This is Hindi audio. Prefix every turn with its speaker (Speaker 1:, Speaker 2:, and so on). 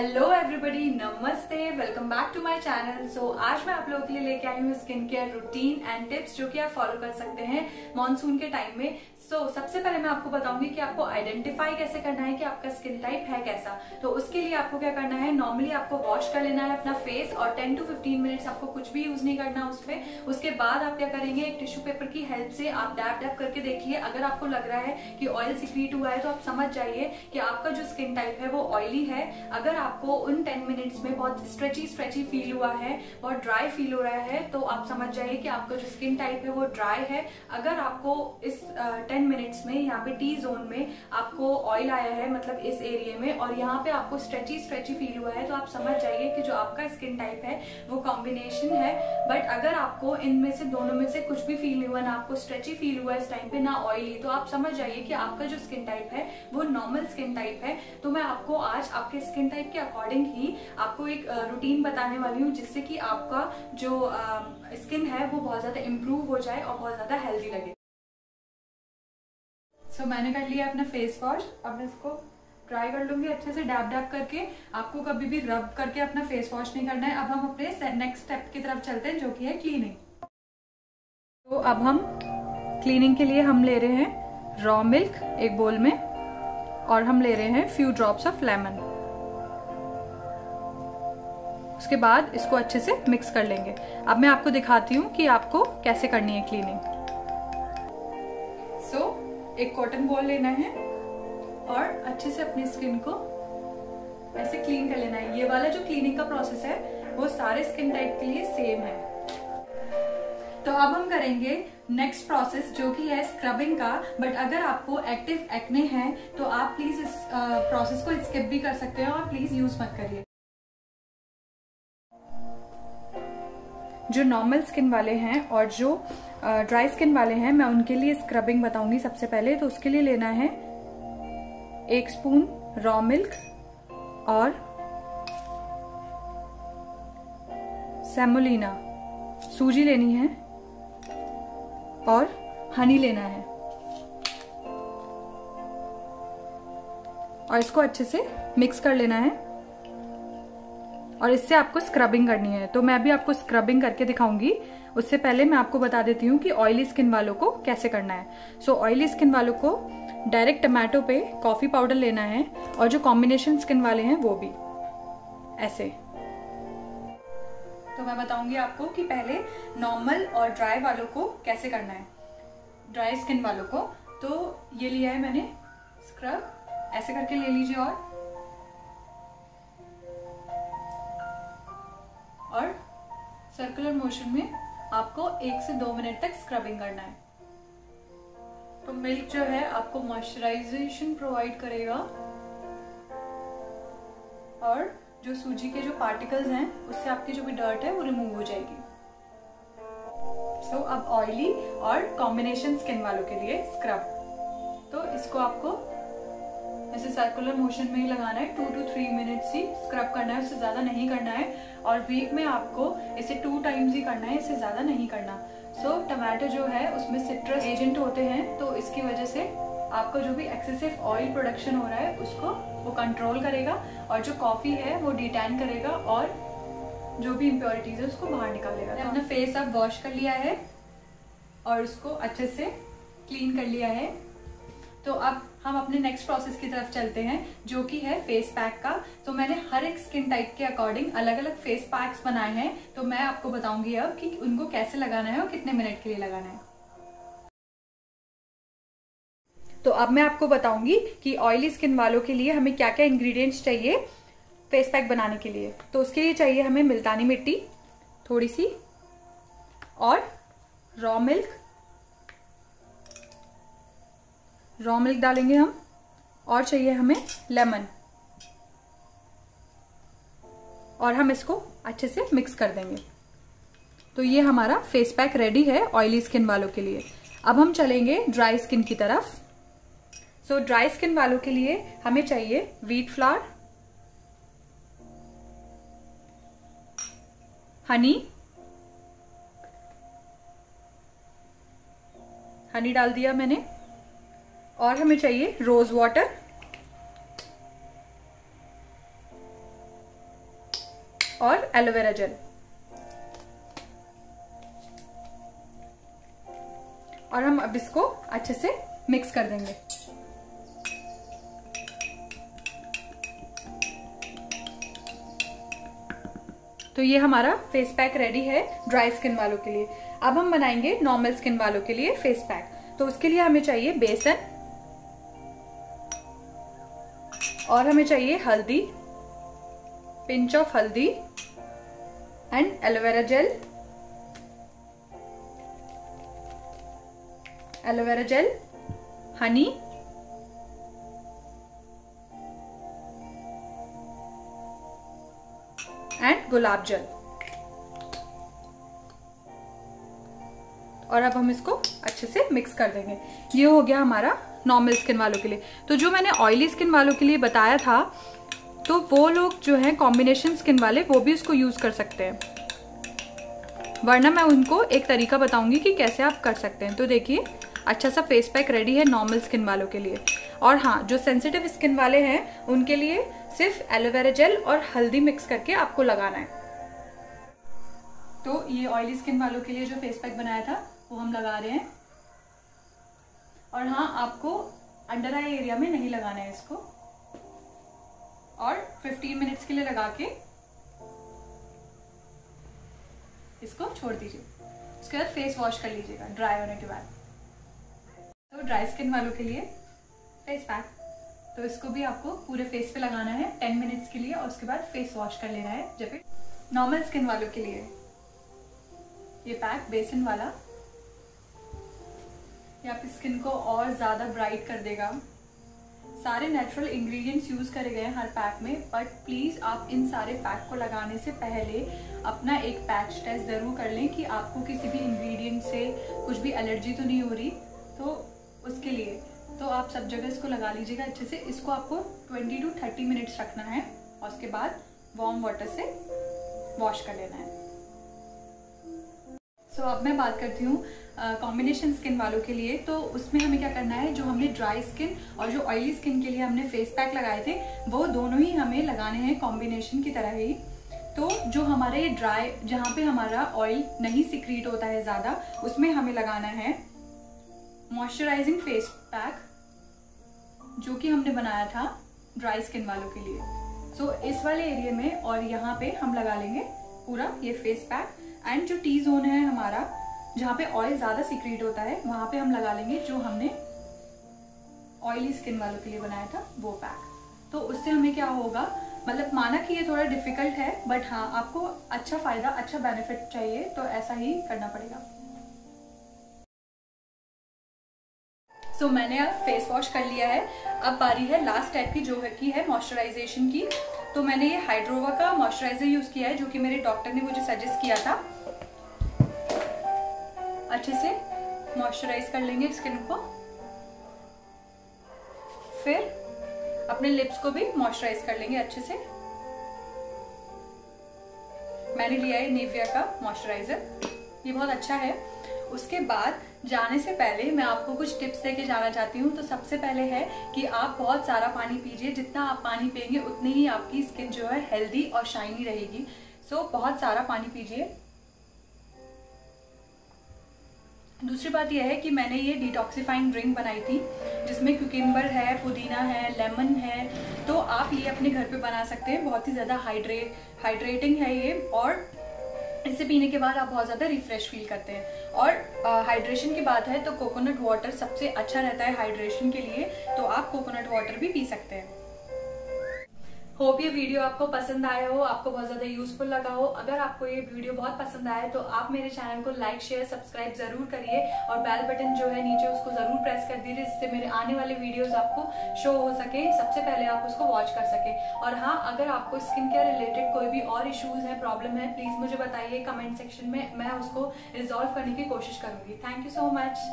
Speaker 1: हेलो एवरीबडी नमस्ते welcome back to my channel so आज मैं आप लोगों के लिए लेके आई हूँ skin care routine and tips जो कि आप फॉलो कर सकते हैं मॉनसून के टाइम में। सो so, सबसे पहले मैं आपको बताऊँगी कि आपको आइडेंटिफाई कैसे करना है कि आपका स्किन टाइप है कैसा। तो उसके लिए आपको क्या करना है नॉर्मली आपको वॉश कर लेना है अपना फेस और 10 टू 15 मिनट्स आपको कुछ भी यूज़ नहीं करना उस पर उसके बाद आप क्या करेंगे एक टिश्यू पेपर की हेल्प से आप डैप डैप करके देखिए अगर आपको लग रहा है कि ऑयल सिक्रीट हुआ है तो आप समझ जाइए कि आपका जो स्किन टाइप है वो ऑयली है। अगर आपको उन टेन मिनट्स में बहुत स्ट्रेची स्ट्रेची फील हुआ है बहुत ड्राई फील हो रहा है तो आप समझ जाइए कि आपका जो स्किन टाइप है वो ड्राई है। अगर आपको इस टेन uh, मिनट्स में यहाँ पे टी जोन में आपको ऑयल आया है मतलब इस एरिया में और यहाँ पे आपको स्ट्रेची स्ट्रेची फील हुआ है तो आप समझ जाइए कि जो आपका स्किन टाइप है वो कॉम्बिनेशन है। बट अगर आपको इनमें से दोनों में से कुछ भी फील नहीं हुआ ना आपको स्ट्रेची फील हुआ इस टाइम पे ना ऑयली तो आप समझ जाइए कि आपका जो स्किन टाइप है वो नॉर्मल स्किन टाइप है। तो मैं आपको आज आपके स्किन टाइप के अकॉर्डिंग ही आपको एक रूटीन बताने वाली हूँ जिससे कि आपका जो स्किन है वो बहुत ज़्यादा इम्प्रूव हो जाए और बहुत ज़्यादा हेल्दी लगे। सो so, मैंने कर लिया अपना फेस वॉश अब इसको ट्राई कर लूँगी अच्छे से डैप डैप करके. आपको कभी भी रब करके अपना फेस वॉश नहीं करना है. अब हम अपने नेक्स्ट स्टेप की तरफ़ चलते हैं जो कि है क्लीनिंग तो अब हम क्लीनिंग के लिए हम ले रहे हैं रॉ मिल्क एक बोल में और हम ले रहे हैं फ्यू ड्रॉप्स ऑफ़ लेमन उसके बाद इसको अच्छे से मिक्स कर लेंगे. अब मैं आपको दिखाती हूँ कि आपको कैसे करनी है क्लीनिंग एक कॉटन बॉल लेना है और अच्छे से अपनी स्किन को ऐसे क्लीन कर लेना है। ये वाला जो क्लीनिंग का प्रोसेस है, वो सारे स्किन टाइप के लिए सेम है। तो अब हम करेंगे नेक्स्ट प्रोसेस जो कि है स्क्रबिंग का। बट अगर आपको एक्टिव एक्ने है तो आप प्लीज़ इस प्रोसेस को स्किप भी कर सकते हैं और प्लीज़ यूज़ मत करिए। जो नॉर्मल स्किन वाले हैं और जो ड्राई स्किन वाले हैं, मैं उनके लिए स्क्रबिंग बताऊँगी सबसे पहले तो उसके लिए लेना है एक स्पून रॉ मिल्क और सेमोलिना सूजी लेनी है और हनी लेना है। और इसको अच्छे से मिक्स कर लेना है। और इससे आपको स्क्रबिंग करनी है। तो मैं भी आपको स्क्रबिंग करके दिखाऊँगी। उससे पहले मैं आपको बता देती हूँ कि ऑयली स्किन वालों को कैसे करना है। सो ऑयली स्किन वालों को डायरेक्ट टमाटो पे कॉफ़ी पाउडर लेना है और जो कॉम्बिनेशन स्किन वाले हैं, वो भी। ऐसे। तो मैं बताऊँगी आपको कि पहले नॉर्मल और ड्राई वालों को कैसे करना है। ड्राई स्किन वालों को। तो ये लिया है मैंने स्क्रब ऐसे करके ले लीजिए और। सर्कुलर मोशन में आपको एक से दो मिनट तक स्क्रबिंग करना है। तो मिल्क जो है आपको मॉइस्चराइजेशन प्रोवाइड करेगा। और जो सूजी के जो पार्टिकल्स हैं उससे आपकी जो भी डर्ट है वो रिमूव हो जाएगी। सो so, अब ऑयली और कॉम्बिनेशन स्किन वालों के लिए स्क्रब तो इसको आपको ऐसे सर्कुलर मोशन में ही लगाना है। टू टू थ्री मिनट्स ही स्क्रब करना है उससे ज़्यादा नहीं करना है। और वीक में आपको इसे टू टाइम्स ही करना है इससे ज़्यादा नहीं करना। सो so, टमाटो जो है उसमें सिट्रस एजेंट होते हैं तो इसकी वजह से आपका जो भी एक्सेसिव ऑयल प्रोडक्शन हो रहा है उसको वो कंट्रोल करेगा। और जो कॉफ़ी है वो डिटैन करेगा और जो भी इम्प्योरिटीज है उसको बाहर निकालेगा तो अपना फेस अब वॉश कर लिया है और उसको अच्छे से क्लीन कर लिया है। तो अब हम अपने नेक्स्ट प्रोसेस की तरफ़ चलते हैं, जो कि है फेस पैक का। तो मैंने हर एक स्किन टाइप के अकॉर्डिंग अलग अलग फेस पैक्स बनाए हैं। तो मैं आपको बताऊँगी अब कि उनको कैसे लगाना है और कितने मिनट के लिए लगाना है। तो अब मैं आपको बताऊँगी कि ऑयली स्किन वालों के लिए हमें क्या क्या इंग्रेडिएंट्स चाहिए फेस पैक बनाने के लिए। तो उसके लिए चाहिए हमें मिल्तानी मिट्टी, थोड़ी सी, और रॉ मिल्क रॉ मिल्क डालेंगे हम, और चाहिए हमें लेमन। और हम इसको अच्छे से मिक्स कर देंगे। तो ये हमारा फेस पैक रेडी है ऑयली स्किन वालों के लिए। अब हम चलेंगे ड्राई स्किन की तरफ़। सो ड्राई स्किन वालों के लिए हमें चाहिए व्हीट फ्लावर हनी हनी डाल दिया मैंने। और हमें चाहिए रोज वाटर और एलोवेरा जेल और हम अब इसको अच्छे से मिक्स कर देंगे. तो ये हमारा फेस पैक रेडी है ड्राई स्किन वालों के लिए. अब हम बनाएँगे नॉर्मल स्किन वालों के लिए फेस पैक तो उसके लिए हमें चाहिए बेसन और हमें चाहिए हल्दी पिंच ऑफ़ हल्दी and aloe vera gel aloe vera gel honey and गुलाब जल और अब हम इसको अच्छे से मिक्स कर देंगे। ये हो गया हमारा नॉर्मल स्किन वालों के लिए। तो जो मैंने ऑयली स्किन वालों के लिए बताया था तो वो लोग जो है कॉम्बिनेशन स्किन वाले, वो भी उसको यूज़ कर सकते हैं। वरना मैं उनको एक तरीका बताऊँगी कि कैसे आप कर सकते हैं। तो देखिए अच्छा सा फेस पैक रेडी है नॉर्मल स्किन वालों के लिए। और हाँ जो सेंसिटिव स्किन वाले हैं, उनके लिए सिर्फ़ एलोवेरा जेल और हल्दी मिक्स करके आपको लगाना है। तो ये ऑयली स्किन वालों के लिए जो फेस पैक बनाया था, वो हम लगा रहे हैं। और हाँ आपको अंडर आई एरिया में नहीं लगाना है इसको। और 15 मिनट्स के लिए लगा के इसको छोड़ दीजिए। उसके बाद फेस वॉश कर लीजिएगा ड्राई होने के बाद। तो ड्राई स्किन वालों के लिए फेस पैक तो इसको भी आपको पूरे फेस पे लगाना है 10 मिनट्स के लिए, और उसके बाद फेस वॉश कर लेना है, जब नॉर्मल स्किन वालों के लिए। ये पैक बेसन वाला ये आपकी स्किन को और ज़्यादा ब्राइट कर देगा। सारे नेचुरल इंग्रेडिएंट्स यूज़ करे गए हैं हर पैक में बट प्लीज़ आप इन सारे पैक को लगाने से पहले अपना एक पैच टेस्ट ज़रूर कर लें कि आपको किसी भी इंग्रेडिएंट से कुछ भी एलर्जी तो नहीं हो रही। तो उसके लिए तो आप सब जगह इसको लगा लीजिएगा अच्छे से। इसको आपको 20 टू 30 मिनट्स रखना है और उसके बाद वार्म वाटर से वॉश कर लेना है। सो so, अब मैं बात करती हूँ कॉम्बिनेशन स्किन वालों के लिए। तो उसमें हमें क्या करना है जो हमने ड्राई स्किन और जो ऑयली स्किन के लिए हमने फेस पैक लगाए थे वो दोनों ही हमें लगाने हैं कॉम्बिनेशन की तरह ही। तो जो हमारे ड्राई जहाँ पे हमारा ऑयल नहीं सिक्रीट होता है ज़्यादा उसमें हमें लगाना है मॉइस्चराइजिंग फेस पैक जो कि हमने बनाया था ड्राई स्किन वालों के लिए। सो so, इस वाले एरिया में और यहाँ पे हम लगा लेंगे पूरा ये फेस पैक एंड जो टी जोन है हमारा जहाँ पे ऑयल ज़्यादा सीक्रेट होता है वहाँ पे हम लगा लेंगे जो हमने ऑयली स्किन वालों के लिए बनाया था वो पैक तो उससे हमें क्या होगा? मतलब माना कि ये थोड़ा डिफ़िकल्ट है बट हाँ आपको अच्छा फ़ायदा अच्छा बेनिफिट चाहिए तो ऐसा ही करना पड़ेगा. सो so, मैंने अब फेस वॉश कर लिया है. अब बारी है लास्ट स्टेप की जो है की है मॉइस्चराइजेशन की. तो मैंने ये हाइड्रोवा का मॉइस्चराइजर यूज़ किया है जो कि मेरे डॉक्टर ने मुझे सजेस्ट किया था. अच्छे से मॉइस्चराइज कर लेंगे स्किन को। फिर अपने लिप्स को भी मॉइस्चराइज कर लेंगे अच्छे से। मैंने लिया है निविया का मॉइस्चराइजर ये बहुत अच्छा है। उसके बाद जाने से पहले मैं आपको कुछ टिप्स देके जाना चाहती हूँ। तो सबसे पहले है कि आप बहुत सारा पानी पीजिए। जितना आप पानी पियेंगे, उतनी ही आपकी स्किन जो है हेल्दी और शाइनी रहेगी। सो बहुत सारा पानी पीजिए। दूसरी बात यह है कि मैंने ये डिटॉक्सीफाइंग ड्रिंक बनाई थी, जिसमें क्यूकिम्बर है, पुदीना है लेमन है तो आप ये अपने घर पे बना सकते हैं। बहुत ही ज़्यादा हाइड्रेट हाइड्रेटिंग है ये और इसे पीने के बाद आप बहुत ज़्यादा रिफ्रेश फील करते हैं। और हाइड्रेशन की बात है तो कोकोनट वाटर सबसे अच्छा रहता है हाइड्रेशन के लिए तो आप कोकोनट वाटर भी पी सकते हैं। होप ये वीडियो आपको पसंद आया हो, आपको बहुत ज़्यादा यूजफुल लगा हो। अगर आपको ये वीडियो बहुत पसंद आया तो आप मेरे चैनल को लाइक शेयर सब्सक्राइब ज़रूर करिए और बेल बटन जो है नीचे उसको ज़रूर प्रेस कर दीजिए, जिससे मेरे आने वाले वीडियोस आपको शो हो सके। सबसे पहले आप उसको वॉच कर सके। और हाँ अगर आपको स्किन केयर रिलेटेड कोई भी और इश्यूज़ है प्रॉब्लम है प्लीज़ मुझे बताइए कमेंट सेक्शन में। मैं उसको रिजोल्व करने की कोशिश करूँगी। Thank you so much